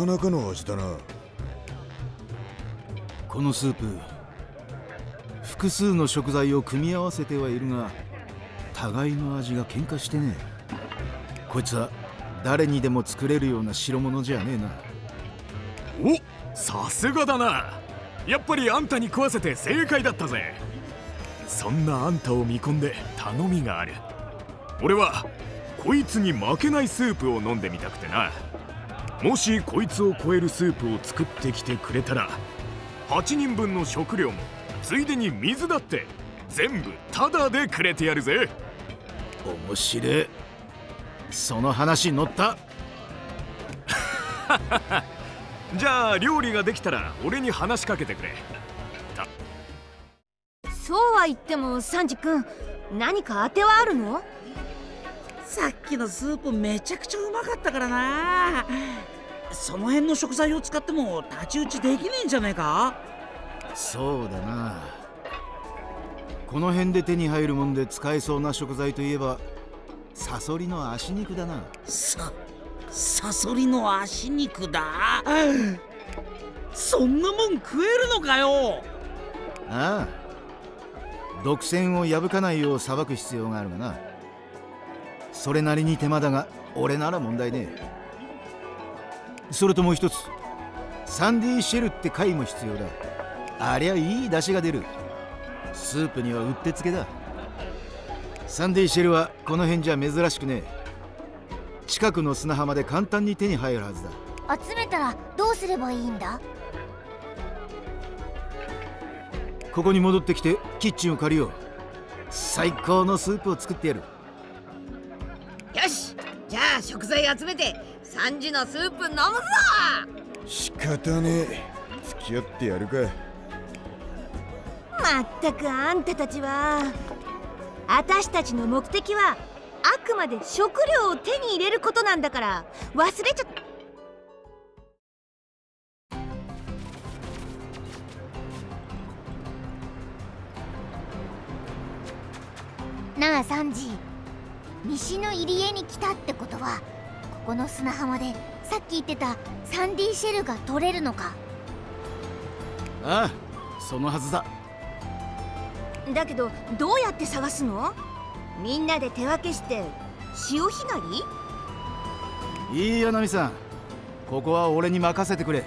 なかなかの味だな。このスープ複数の食材を組み合わせてはいるが互いの味が喧嘩してね。こいつは誰にでも作れるような代物じゃねえな。おさすがだな。やっぱりあんたに食わせて正解だったぜ。そんなあんたを見込んで頼みがある。俺はこいつに負けないスープを飲んでみたくてなもしこいつを超えるスープを作ってきてくれたら8人分の食料もついでに水だって全部タダでくれてやるぜ。面白い。その話乗った？じゃあ料理ができたら俺に話しかけてくれ。そうは言ってもサンジ君何か当てはあるの？さっきのスープめちゃくちゃうまかったからな。その辺の食材を使っても太刀打ちできねえんじゃねえか？そうだな。この辺で手に入るもんで使えそうな食材といえばサソリの足肉だな。さサソリの足肉だ？そんなもん食えるのかよ？ああ。毒腺を破かないようさばく必要があるがなそれなりに手間だが俺なら問題ねえ。それともう一つサンディシェルって貝も必要だ。ありゃいい出汁が出る。スープにはうってつけだ。サンディシェルはこの辺じゃ珍しくねえ。近くの砂浜で簡単に手に入るはずだ。集めたらどうすればいいんだ？ここに戻ってきてキッチンを借りよう。最高のスープを作ってやる食材集めて3時のスープ飲むぞ！仕方ねえ。付き合ってやるか。まったくあんたたちは私たちの目的はあくまで食料を手に入れることなんだから忘れちゃな西の入り江に来たってことはここの砂浜でさっき言ってたサンディシェルが取れるのか？ああそのはずだ。だけどどうやって探すの？みんなで手分けして潮干狩り？いいよナミさん。ここは俺に任せてくれ。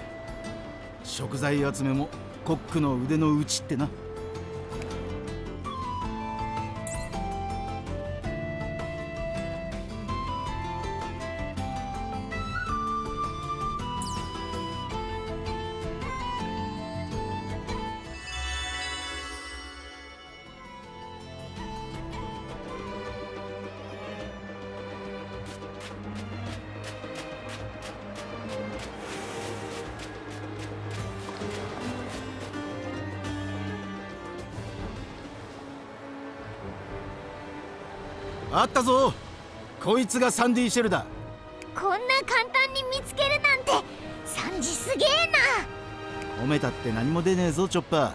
食材集めもコックの腕の内ってなあったぞ。こいつがサンディシェルだ。こんな簡単に見つけるなんてサンジすげえな。褒めたって何も出ねえぞチョッパー。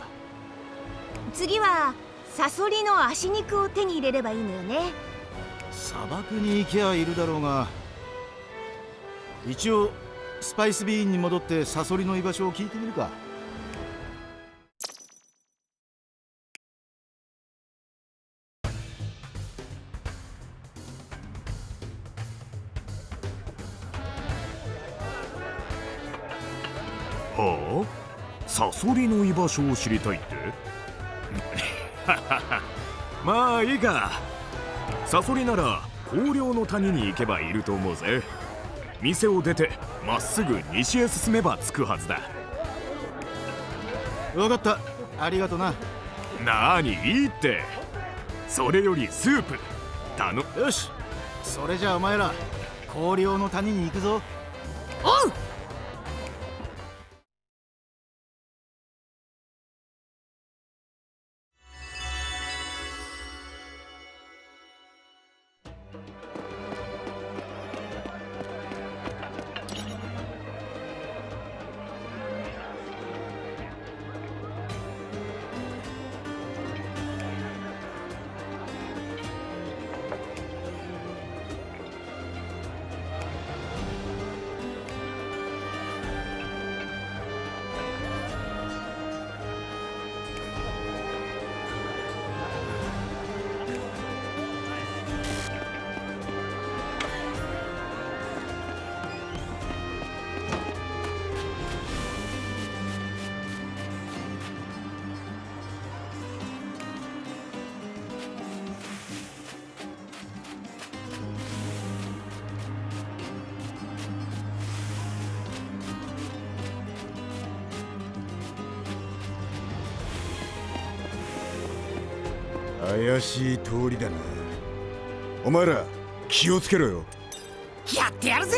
次はサソリの足肉を手に入れればいいのよね。砂漠に行けばいるだろうが。一応スパイスビーンに戻ってサソリの居場所を聞いてみるかの居場所を知りたいって？まあいいか。サソリなら荒涼の谷に行けばいると思うぜ。店を出てまっすぐ西へ進めば着くはずだ。分かった。ありがとな。なにいいって。それよりスープ。頼よし。それじゃあお前ら荒涼の谷に行くぞ。おう怪しい通りだな。お前ら気をつけろよ。やってやるぜ。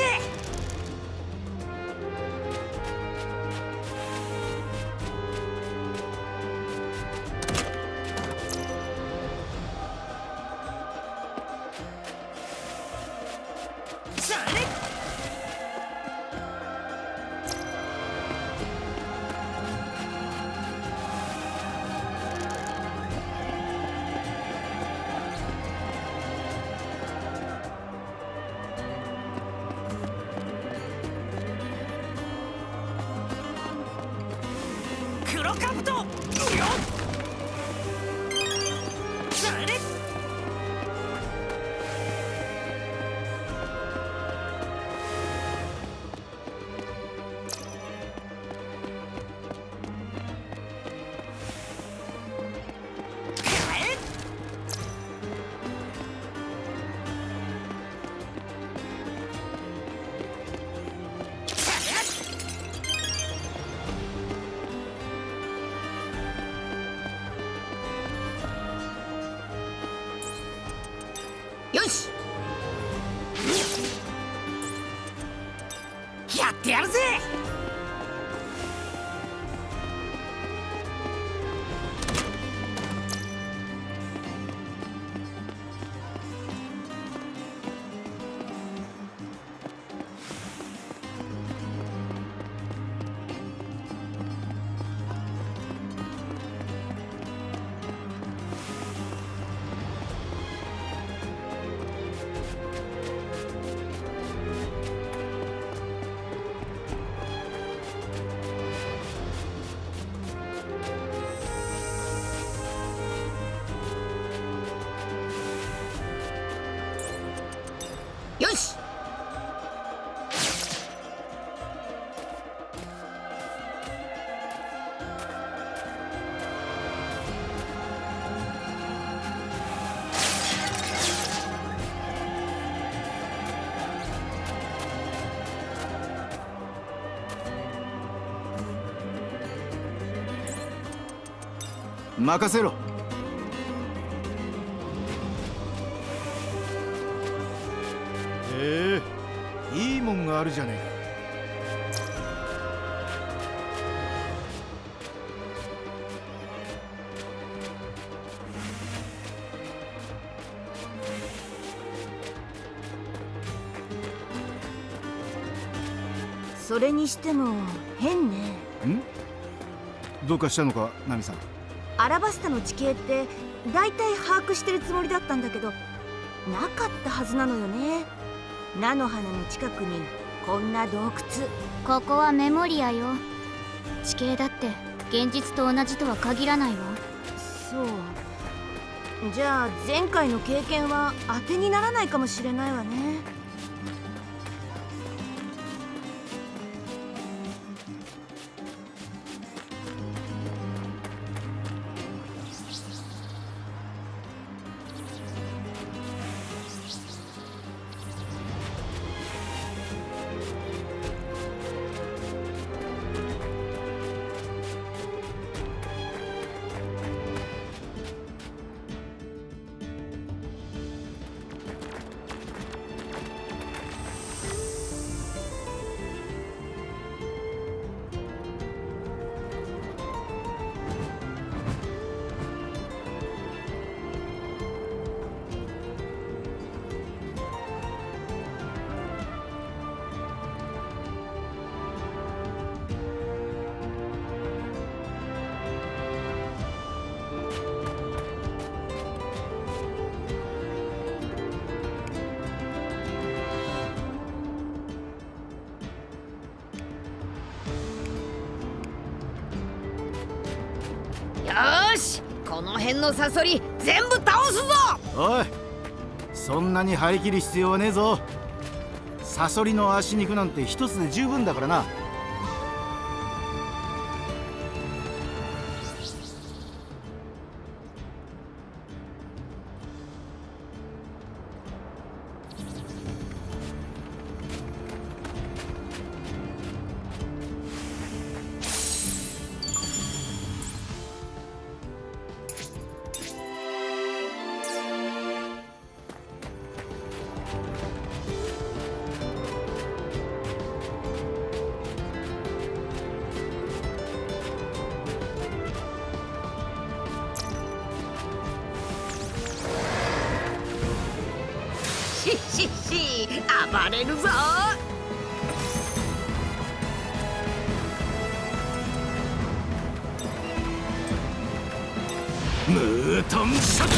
ロカブトよし。やってやるぜ。任せろ。へえいいもんがあるじゃねえか。それにしても変ね。ん？どうかしたのかナミさんアラバスタの地形って大体把握してるつもりだったんだけどなかったはずなのよね。菜の花の近くにこんな洞窟。ここはメモリアよ。地形だって現実と同じとは限らないわ。そう。じゃあ前回の経験は当てにならないかもしれないわね辺のサソリ全部倒すぞ！おいそんなに張り切る必要はねえぞ。サソリの足肉なんて一つで十分だからな。暴れるぞ。ムートンショット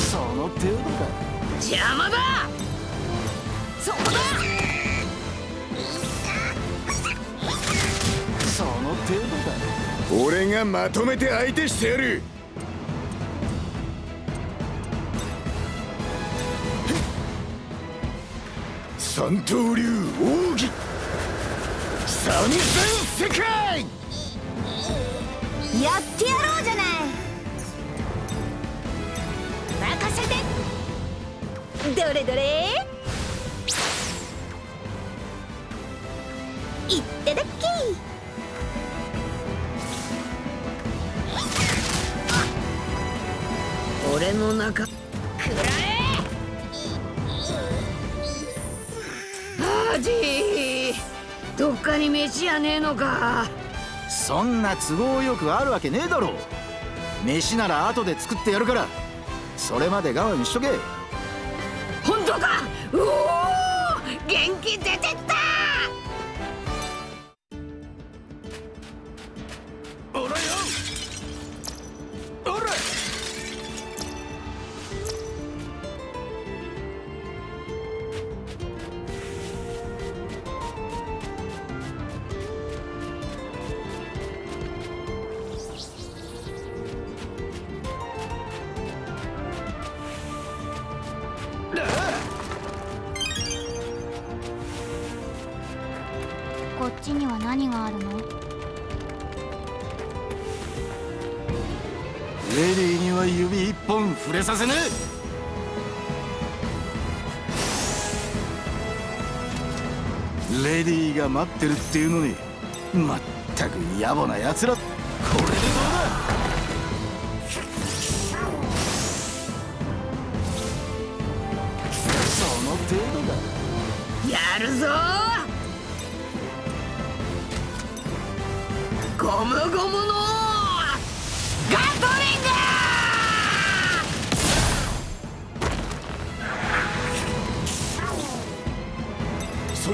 その程度だ邪魔だ。そこだ。その程度だ俺がまとめて相手してやる三刀流奥義。三千世界。やってやろうじゃない。任せて。どれどれ。いっただっき。俺の中どっかに飯やねえのか。そんな都合よくあるわけねえだろ。飯なら後で作ってやるから。それまで我慢しとけ。本当か。うおー。元気出てったディーには指一本触れさせねえレディーが待ってるっていうのにまったく野暮な奴ら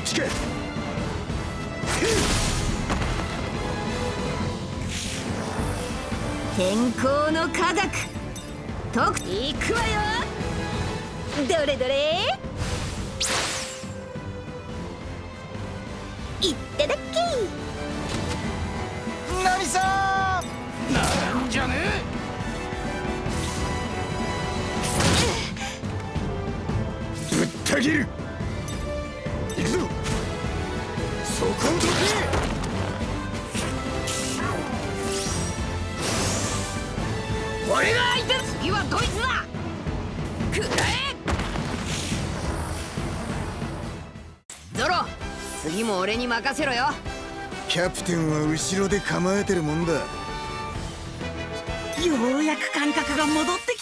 っちか天候の科学。とくいくわよ。どれどれ。いっただっき。何さなんじゃね。ぶった切るそこをどけ俺が相手だ次はドイツだ。くらえ。ゾロ次も俺に任せろよ。キャプテンは後ろで構えてるもんだ。ようやく感覚が戻ってき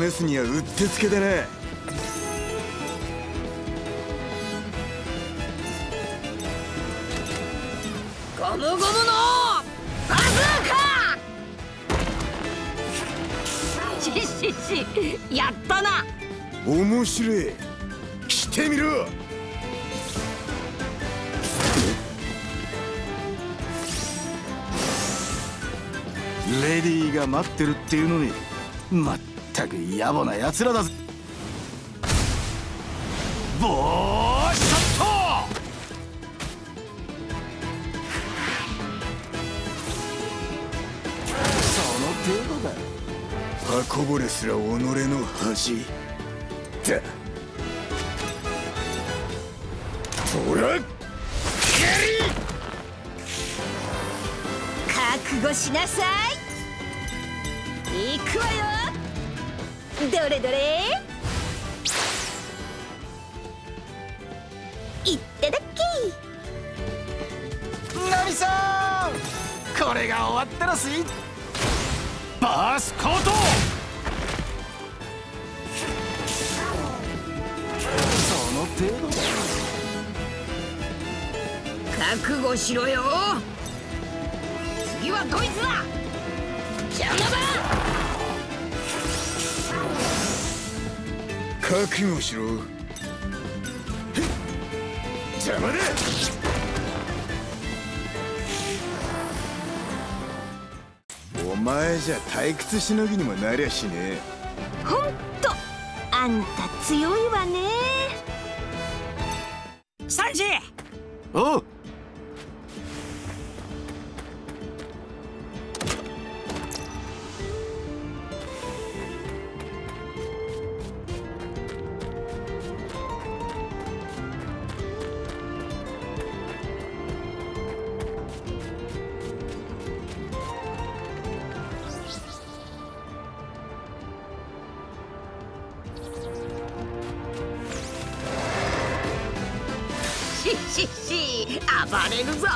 試すにはうってつけだなゴムゴムのバズーカしししやったな！面白い。来てみろ！レディーが待ってるっていうのにまっったく野暮な奴らだぜ。ボーショット!その程度だ。刃こぼれすら己の恥。だほら覚悟しなさい。いくわよ!どれどれ。いっただっき。ナミさんこれが終わったらすいバースコート。その程度。だ覚悟しろよ。次はこいつだ。邪魔だ覚悟しろ。邪魔だ。お前じゃ退屈しのぎにもなりゃしねえ。ほんとあんた強いわね。サンジ！おうしっしっし暴れるぞ。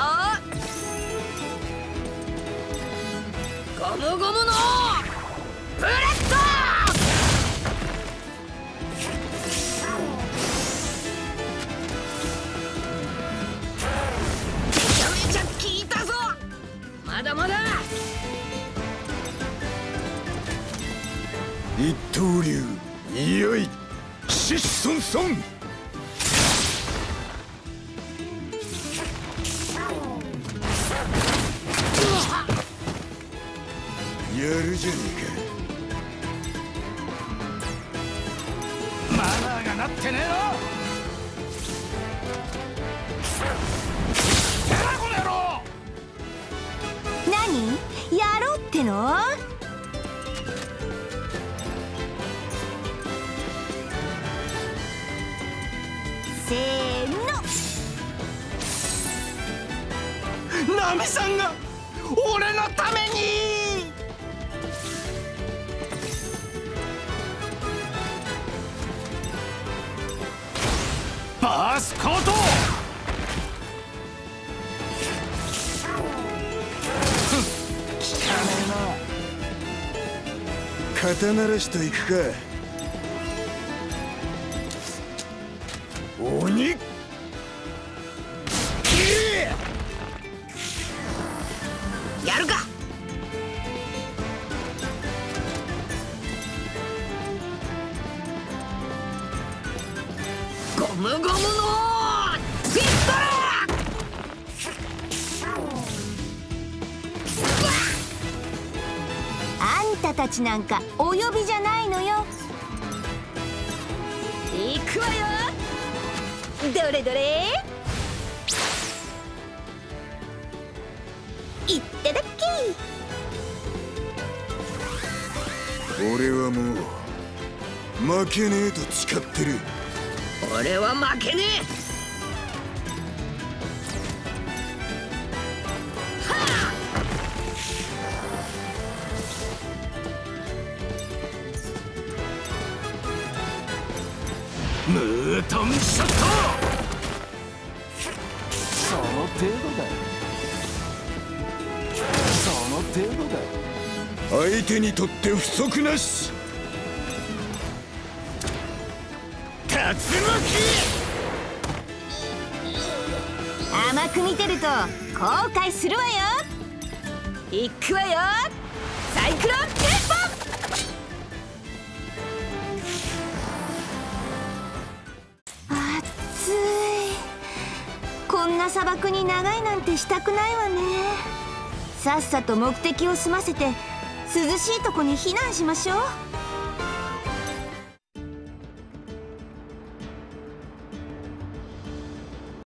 ゴムゴムのブレッド。めちゃめちゃ効いたぞ。まだまだ。一刀流いよいシッソンソン。やるじゃねマナーがなってねえの。てらこの野郎。何？やろうっての？せーの。ナミさんが俺のたかねえか肩慣らしと。いくか鬼なんかお呼びじゃないのよ。いくわよ。どれどれ。いっただっ俺はもう負けねえと誓ってる。俺は負けねムンショットその程度だ。その程度だ。相手にとって不足なし。竜巻甘く見てると後悔するわよ。いくわよ。サイクロンこんな砂漠に長いなんてしたくないわね。さっさと目的を済ませて涼しいとこに避難しましょう。